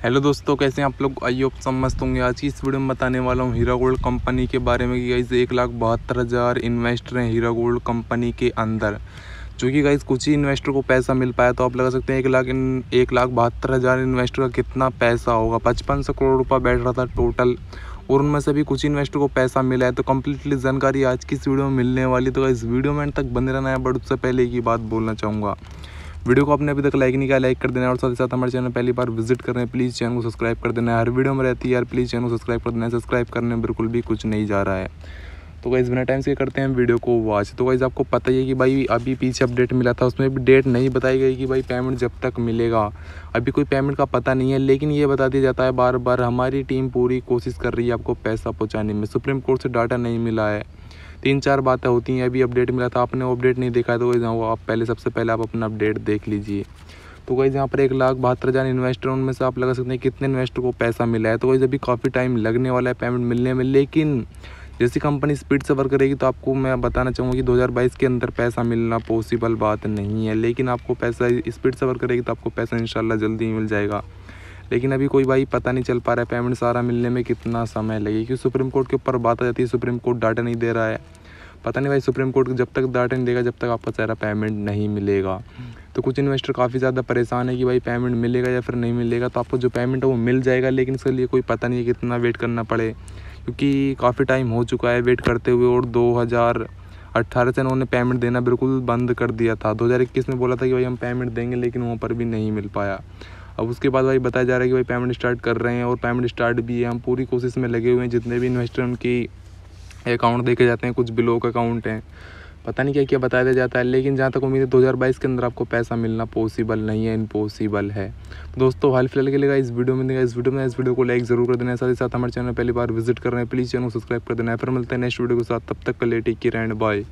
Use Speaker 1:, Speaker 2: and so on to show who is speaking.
Speaker 1: Hello दोस्तों, कैसे हैं आप लोग? आइए आप समझते होंगे। आज की इस वीडियो में बताने वाला हूँ हीरा गोल्ड कंपनी के बारे में कि गाइज़ एक लाख बहत्तर हज़ार इन्वेस्टर हैं हीरा गोल्ड कंपनी के अंदर। जो कि गाइज़ कुछ ही इन्वेस्टर को पैसा मिल पाया तो आप लगा सकते हैं एक लाख इन, एक लाख बहत्तर हज़ार इन्वेस्टर का कितना पैसा होगा। पचपन सौ करोड़ रुपये बैठ रहा था टोटल और उनमें से भी कुछ इन्वेस्टर को पैसा मिला है। तो कम्प्लीटली जानकारी आज की इस वीडियो में मिलने वाली तो इस वीडियो में तक बने रहना है, बट उससे पहले ही बात बोलना चाहूँगा। वीडियो को आपने अभी तक लाइक नहीं किया, लाइक कर देना और साथ ही साथ हमारे चैनल पहली बार विज़िट कर रहे हैं प्लीज़ चैनल को सब्सक्राइब कर देना हर वीडियो में रहती है यार प्लीज़ चैनल को सब्सक्राइब कर देना सब्सक्राइब करने में बिल्कुल भी कुछ नहीं जा रहा है। तो गाइज़ बिना टाइम से करते हैं वीडियो को वॉच तो गाइज़ आपको पता ही है कि भाई अभी पीछे अपडेट मिला था, उसमें भी डेट नहीं बताई गई कि भाई पेमेंट जब तक मिलेगा। अभी कोई पेमेंट का पता नहीं है, लेकिन ये बता दिया जाता है बार बार हमारी टीम पूरी कोशिश कर रही है आपको पैसा पहुँचाने में। सुप्रीम कोर्ट से डाटा नहीं मिला है। तीन चार बातें होती हैं, अभी अपडेट मिला था, आपने अपडेट नहीं देखा तो वो आप पहले, सबसे पहले आप अपना अपडेट देख लीजिए। तो वही यहाँ पर एक लाख बहत्तर हज़ार इन्वेस्टर उनमें से आप लगा सकते हैं कितने इन्वेस्टर को पैसा मिला है। तो वही अभी काफ़ी टाइम लगने वाला है पेमेंट मिलने में, लेकिन जैसी कंपनी स्पीड से वर्क करेगी तो आपको मैं बताना चाहूँगा कि 2022 के अंदर पैसा मिलना पॉसिबल बात नहीं है। लेकिन आपको पैसा स्पीड से वर्क करेगी तो आपको पैसा इंशाल्लाह जल्दी ही मिल जाएगा। लेकिन अभी कोई भाई पता नहीं चल पा रहा है पेमेंट सारा मिलने में कितना समय लगेगा, क्योंकि सुप्रीम कोर्ट के ऊपर बात आ जाती है, सुप्रीम कोर्ट डाटा नहीं दे रहा है। पता नहीं भाई सुप्रीम कोर्ट जब तक डाटा नहीं देगा, जब तक आपका सारा पेमेंट नहीं मिलेगा। तो कुछ इन्वेस्टर काफ़ी ज़्यादा परेशान है कि भाई पेमेंट मिलेगा या फिर नहीं मिलेगा तो आपको जो पेमेंट है वो मिल जाएगा, लेकिन इसके लिए कोई पता नहीं है कितना वेट करना पड़े। क्योंकि काफ़ी टाइम हो चुका है वेट करते हुए और दो हज़ार अट्ठारह से उन्होंने पेमेंट देना बिल्कुल बंद कर दिया था। दो हज़ार इक्कीस में बोला था कि भाई हम पेमेंट देंगे, लेकिन वहाँ पर भी नहीं मिल पाया। अब उसके बाद भाई बताया जा रहा है कि भाई पेमेंट स्टार्ट कर रहे हैं और पेमेंट स्टार्ट भी है। हम पूरी कोशिश में लगे हुए हैं, जितने भी इन्वेस्टर उनकी अकाउंट देखे जाते हैं, कुछ बिलो अकाउंट हैं। पता नहीं क्या क्या बताया जाता है, लेकिन जहाँ तक उम्मीद है 2022 के अंदर आपको पैसा मिलना पॉसिबल नहीं है इम्पॉसिबल है। तो दोस्तों, हाल फ़िलहाल के लिए इस वीडियो में देगा इस वीडियो में इस वीडियो को लाइक ज़रूर कर देना। साथ ही साथ हमारे चैनल पहली बार विज़िट कर रहे हैं प्लीज़ चैनल को सब्सक्राइब कर देना है। फिर मिलते हैं नेक्स्ट वीडियो के साथ। तब तक के लिए टेक केयर एंड बाय